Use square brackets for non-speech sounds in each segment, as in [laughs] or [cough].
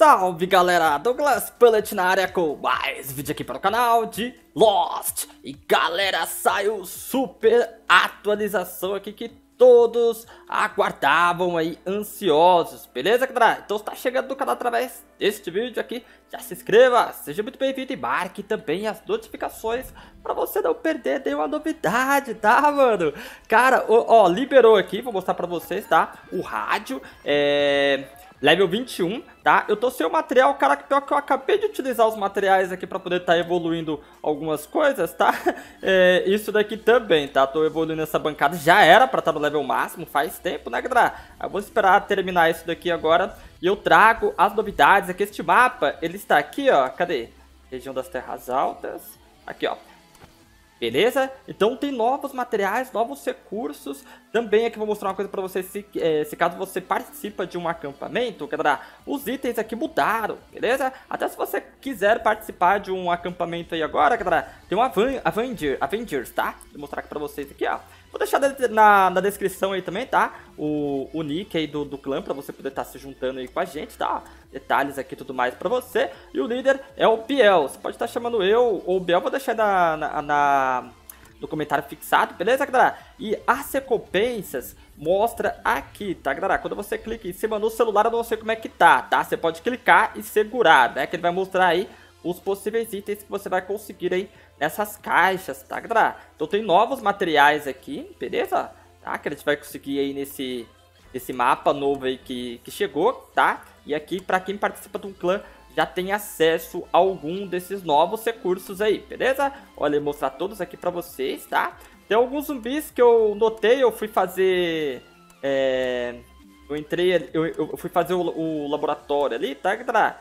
Salve galera, Douglas Bullet na área com mais vídeo aqui para o canal de Lost E galera, saiu super atualização aqui que todos aguardavam aí ansiosos, beleza galera? Então se tá chegando no canal através deste vídeo aqui, já se inscreva, seja muito bem-vindo e marque também as notificações para você não perder nenhuma novidade, tá mano? Cara, ó, ó liberou aqui, vou mostrar para vocês, tá? O rádio, é level 21, tá? Eu tô sem o material, cara, pior que eu acabei de utilizar os materiais aqui pra poder estar tá evoluindo algumas coisas, tá? [laughs] É, isso daqui também, tá? Tô evoluindo essa bancada, já era pra estar tá no level máximo, faz tempo, né, galera? Eu vou esperar terminar isso daqui agora e eu trago as novidades aqui. Este mapa, ele está aqui, ó, cadê? Região das Terras Altas, aqui, ó. Beleza? Então tem novos materiais, novos recursos. Também aqui vou mostrar uma coisa para vocês, se, é, se, caso você participa de um acampamento, galera, os itens aqui mudaram, beleza? Até se você quiser participar de um acampamento aí agora, galera, tem um Avenger, Avengers, tá? Vou mostrar aqui para vocês aqui, ó. Vou deixar na, na descrição aí também, tá? O, o nick aí do, do clã pra você poder estar tá se juntando aí com a gente, tá? Detalhes aqui tudo mais pra você. E o líder é o Biel. Você pode estar tá chamando eu ou o Biel. Vou deixar na, na, na, no comentário fixado, beleza, galera? E as recompensas mostra aqui, tá, galera? Quando você clica em cima no celular, eu não sei como é que tá, tá? Você pode clicar e segurar, né? Que ele vai mostrar aí os possíveis itens que você vai conseguir aí nessas caixas, tá, galera? Então tem novos materiais aqui, beleza? Tá, que a gente vai conseguir aí nesse, nesse mapa novo aí que, que chegou, tá? E aqui, pra quem participa de um clã, já tem acesso a algum desses novos recursos aí, beleza? Olha, eu vou mostrar todos aqui pra vocês, tá? Tem alguns zumbis que eu notei, eu fui fazer... É... Eu entrei, eu, eu fui fazer o, o laboratório ali, tá, galera?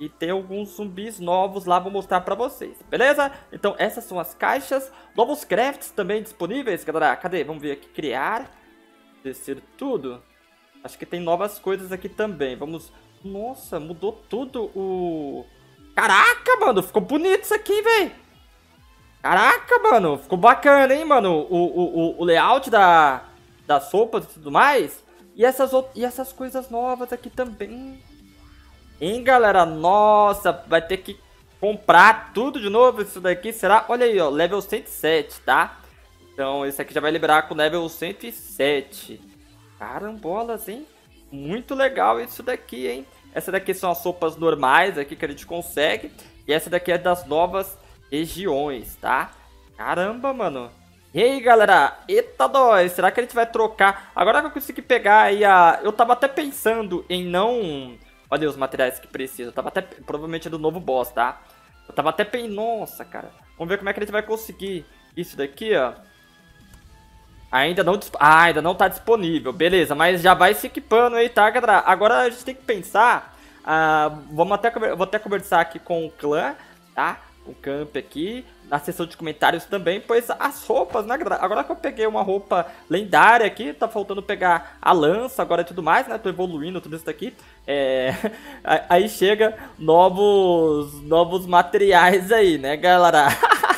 E tem alguns zumbis novos lá, vou mostrar pra vocês, beleza? Então essas são as caixas, novos crafts também disponíveis, galera. Cadê? Vamos ver aqui, criar, descer tudo. Acho que tem novas coisas aqui também, vamos... Nossa, mudou tudo o... Caraca, mano, ficou bonito isso aqui, velho. Caraca, mano, ficou bacana, hein, mano, o, o, o layout da, das sopas e tudo mais. E essas, e essas coisas novas aqui também. Hein, galera? Nossa, vai ter que comprar tudo de novo isso daqui, será? Olha aí, ó, level 107, tá? Então, esse aqui já vai liberar com level 107. Carambolas, hein? Muito legal isso daqui, hein? Essa daqui são as sopas normais aqui que a gente consegue. E essa daqui é das novas regiões, tá? Caramba, mano. E aí, galera? Eita, dói. Será que a gente vai trocar? Agora que eu consegui pegar aí a... Eu tava até pensando em não Olha os materiais que precisa. Eu tava até. Provavelmente é do novo boss, tá? Eu tava até bem. Nossa, cara. Vamos ver como é que a gente vai conseguir isso daqui, ó. Ainda não, ah, ainda não tá disponível, beleza, mas já vai se equipando aí, tá, galera? Agora a gente tem que pensar, ah, vamos até, vou até conversar aqui com o clã, tá? O camp aqui, na seção de comentários também, pois as roupas, né, galera? Agora que eu peguei uma roupa lendária aqui, tá faltando pegar a lança agora e tudo mais, né? Tô evoluindo tudo isso daqui. É... [laughs] Aí chega novos, novos materiais aí, né, galera?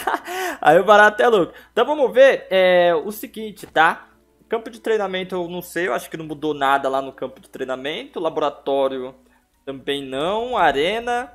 [laughs] aí o barato é louco. Então vamos ver é, o seguinte, tá? Campo de treinamento eu não sei, eu acho que não mudou nada lá no campo de treinamento. Laboratório também não. Arena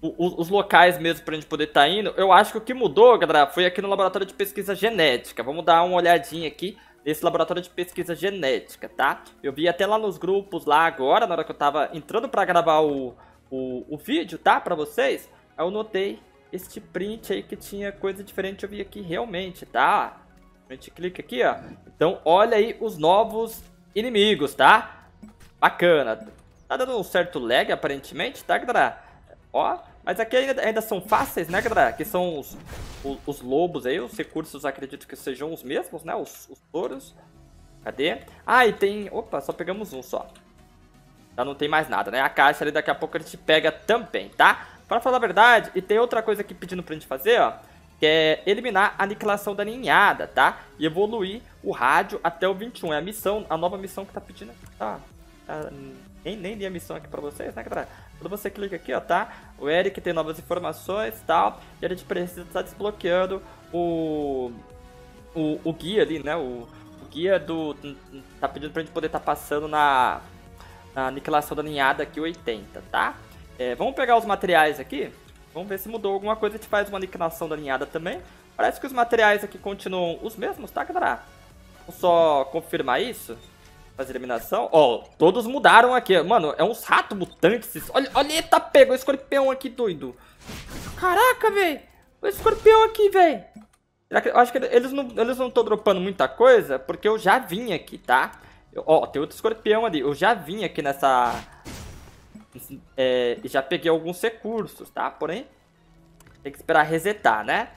os, locais mesmo pra gente poder estar tá indo, eu acho que o que mudou, galera, foi aqui no laboratório de pesquisa genética. Vamos dar uma olhadinha aqui nesse laboratório de pesquisa genética, tá? Eu vi até lá nos grupos lá agora, na hora que eu tava entrando pra gravar o, o, o vídeo, tá? Pra vocês, eu notei este print aí que tinha coisa diferente, eu vi aqui realmente, tá? A gente clica aqui, ó. Então, olha aí os novos inimigos, tá? Bacana. Tá dando um certo lag, aparentemente, tá, galera? Ó, mas aqui ainda, são fáceis, né, galera? Aqui são os, os, os, lobos aí, os recursos acredito que sejam os mesmos, né? Os, os touros. Cadê? Ah, e tem... Opa, só pegamos um só. Já não tem mais nada, né? A caixa ali daqui a pouco a gente pega também, tá? Pra falar a verdade, e tem outra coisa aqui pedindo pra gente fazer, ó. Que é eliminar a aniquilação da ninhada, tá? E evoluir o rádio até o 21. É a missão, a nova missão que tá pedindo. Tá, tá nem, nem li a missão aqui pra vocês, né, galera? Quando você clica aqui, ó, tá? O Eric tem novas informações e tal. E a gente precisa estar desbloqueando o, o, o guia ali, né? O, o guia do... Tá pedindo pra gente poder estar tá passando na... na aniquilação da ninhada aqui 80, tá? É, vamos pegar os materiais aqui. Vamos ver se mudou alguma coisa. A gente faz uma aniquilação da ninhada também. Parece que os materiais aqui continuam os mesmos, tá, galera? Vamos só confirmar isso. Fazer eliminação. Ó, todos mudaram aqui. Mano, é uns ratos mutantes. Olha, olha, eita, pega o escorpião aqui, doido. Caraca, velho. O escorpião aqui, velho. Eu acho que eles não eles não estão dropando muita coisa, porque eu já vim aqui, tá? Ó, tem outro escorpião ali. Eu já vim aqui nessa... É, já peguei alguns recursos, tá? Porém, tem que esperar resetar, né?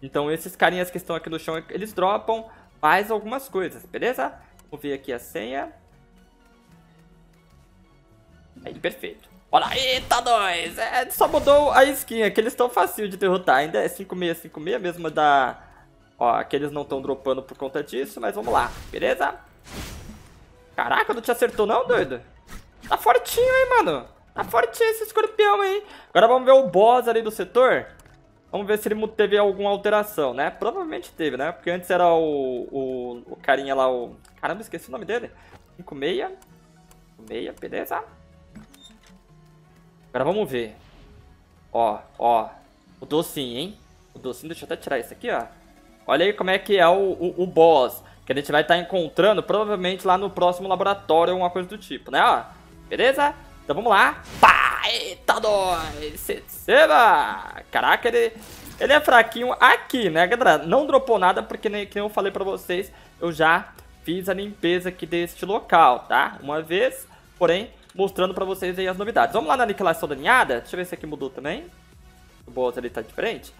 Então esses carinhas que estão aqui no chão, eles dropam mais algumas coisas, beleza? Vamos ver aqui a senha. Aí, perfeito. Olha, eita, dois! É, só mudou a skin, aqui eles estão fácil de derrotar. Ainda é 5656, mesmo da... Ó, aqui eles não estão dropando por conta disso, mas vamos lá, beleza? Caraca, não te acertou não, doido? Tá fortinho, hein, mano? Tá fortinho esse escorpião, hein? Agora vamos ver o boss ali do setor. Vamos ver se ele teve alguma alteração, né? Provavelmente teve, né? Porque antes era o, o, o carinha lá, o... Caramba, esqueci o nome dele. 56. 56, beleza? Agora vamos ver. Ó, ó. O docinho, hein? O docinho, deixa eu até tirar isso aqui, ó. Olha aí como é que é o, o, o boss que a gente vai estar tá encontrando provavelmente lá no próximo laboratório ou alguma coisa do tipo, né, ó. Beleza? Então vamos lá. Pá! Eita, dois! Receba! Caraca, ele, ele é fraquinho aqui, né, galera? Não dropou nada porque, nem que eu falei pra vocês, eu já fiz a limpeza aqui deste local, tá? Uma vez, porém, mostrando pra vocês aí as novidades. Vamos lá na aniquilação da ninhada. Deixa eu ver se aqui mudou também. O boss ali tá diferente.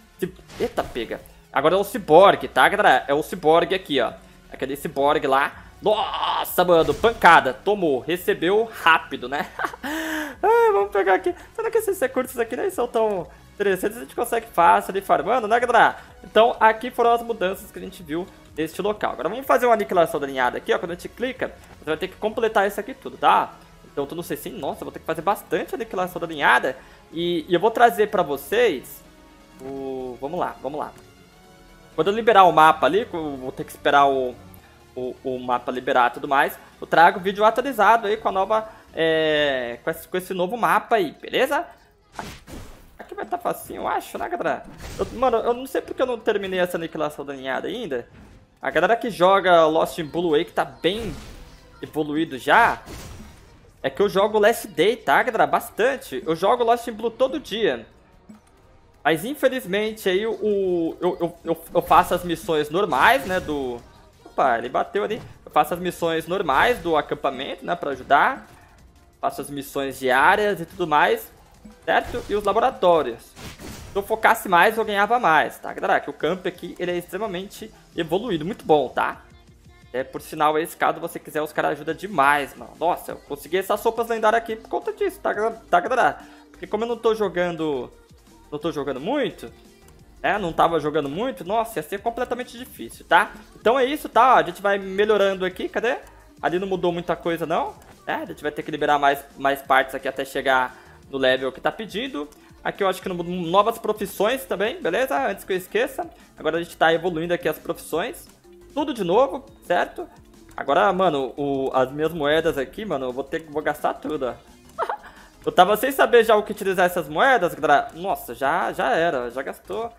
Eita, pega. Agora é o ciborgue, tá, galera? É o ciborgue aqui, ó. Aquele cyborg lá. Nossa, mano, pancada. Tomou. Recebeu rápido, né? [laughs] Ai, vamos pegar aqui. Será que esses recursos aqui nem são tão interessantes? A gente consegue fácil ali farmando, né, galera? Então, aqui foram as mudanças que a gente viu neste local. Agora vamos fazer uma aniquilação da linhada aqui, ó. Quando a gente clica, você vai ter que completar isso aqui tudo, tá? Então, tu não sei se... Nossa, vou ter que fazer bastante aniquilação da linhada. E, e eu vou trazer pra vocês o... Vamos lá, vamos lá. Quando eu liberar o mapa ali, vou ter que esperar o, o, o mapa liberar e tudo mais, eu trago o vídeo atualizado aí com a nova. É, com, esse, com esse novo mapa aí, beleza? Aqui vai estar tá facinho, eu acho, né, galera? Eu, mano, eu não sei porque eu não terminei essa aniquilação da ninhada ainda. A galera que joga Lost in Blue aí, que tá bem evoluído já, é que eu jogo Last Day, tá, galera? Bastante. Eu jogo Lost in Blue todo dia. Mas infelizmente aí o, eu, eu, eu, faço as missões normais, né, do... Opa, ele bateu ali. Eu faço as missões normais do acampamento, né, pra ajudar. Faço as missões diárias e tudo mais, certo? E os laboratórios. Se eu focasse mais, eu ganhava mais, tá, galera? Que o camp aqui, ele é extremamente evoluído, muito bom, tá? É, por sinal, esse caso você quiser, os caras ajudam demais, mano. Nossa, eu consegui essas sopas lendárias aqui por conta disso, tá, tá galera? Porque como eu não tô jogando não tô jogando muito, né? Não tava jogando muito, nossa, ia ser completamente difícil, tá? Então é isso, tá? A gente vai melhorando aqui, cadê? Ali não mudou muita coisa, não. É, a gente vai ter que liberar mais, mais partes aqui até chegar no level que tá pedindo. Aqui eu acho que mudou novas profissões também, beleza? Antes que eu esqueça. Agora a gente tá evoluindo aqui as profissões. Tudo de novo, certo? Agora, mano, o, as minhas moedas aqui, mano, eu vou ter vou gastar tudo. [laughs] Eu tava sem saber já o que utilizar essas moedas, galera. Nossa, já, já era, já gastou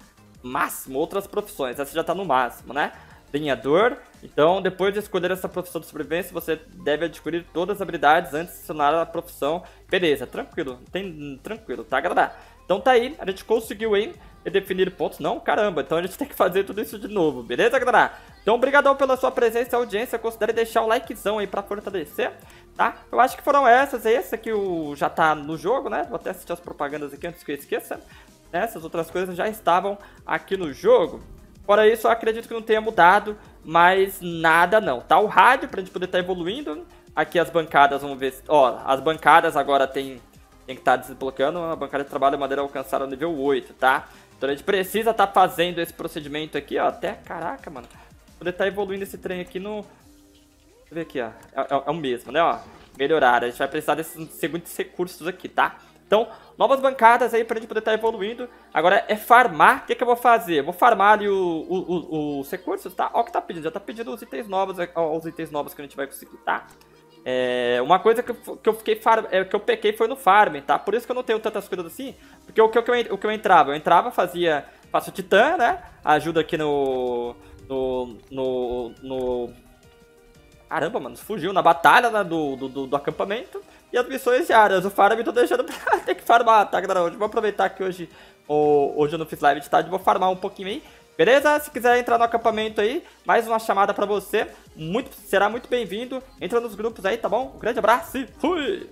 máximo outras profissões. Essa já tá no máximo, né? Lenhador. Então, depois de escolher essa profissão de sobrevivência, você deve adquirir todas as habilidades antes de acionar a profissão. Beleza, tranquilo. Tem, tranquilo, tá, galera? Então tá aí, a gente conseguiu aí definir pontos. Não, caramba, então a gente tem que fazer tudo isso de novo, beleza, galera? Então, obrigadão pela sua presença e audiência. Considere deixar o likezão aí pra fortalecer tá? Eu acho que foram essas, esse aqui o, já tá no jogo, né? Vou até assistir as propagandas aqui antes que eu esqueça. Essas outras coisas já estavam aqui no jogo. Fora isso, eu acredito que não tenha mudado mais nada não, tá? O rádio pra gente poder estar tá evoluindo. Aqui as bancadas, vamos ver, ó, as bancadas agora tem, tem que estar tá desbloqueando. A bancada de trabalho de madeira alcançar o nível 8, tá? Então a gente precisa estar tá fazendo esse procedimento aqui, ó, até, caraca, mano. Poder estar tá evoluindo esse trem aqui no, Deixa eu ver aqui, ó. É, é, é, o mesmo, né, ó. Melhorar. A gente vai precisar desses seguintes recursos aqui, tá? Então, novas bancadas aí pra gente poder estar tá evoluindo. Agora é farmar. O que, que eu vou fazer? Vou farmar ali o, o, o, os recursos, tá? Ó o que tá pedindo. Já tá pedindo os itens novos, ó, os itens novos que a gente vai conseguir, tá? É, uma coisa que, eu- que eu fiquei far, é, que eu pequei foi no farm, tá? Por isso que eu não tenho tantas coisas assim, porque o que, o que, eu, o que eu entrava? Eu entrava, fazia. Faço titã, né? Ajuda aqui no. No. No. no Caramba, mano, fugiu na batalha né, do, do, do acampamento e as missões diárias. O farm eu tô deixando [laughs] pra ter que farmar, tá, galera? Hoje vou aproveitar que hoje, o, hoje eu não fiz live de tarde, vou farmar um pouquinho aí. Beleza? Se quiser entrar no acampamento aí, mais uma chamada pra você. Muito, será muito bem-vindo. Entra nos grupos aí, tá bom? Um grande abraço e fui!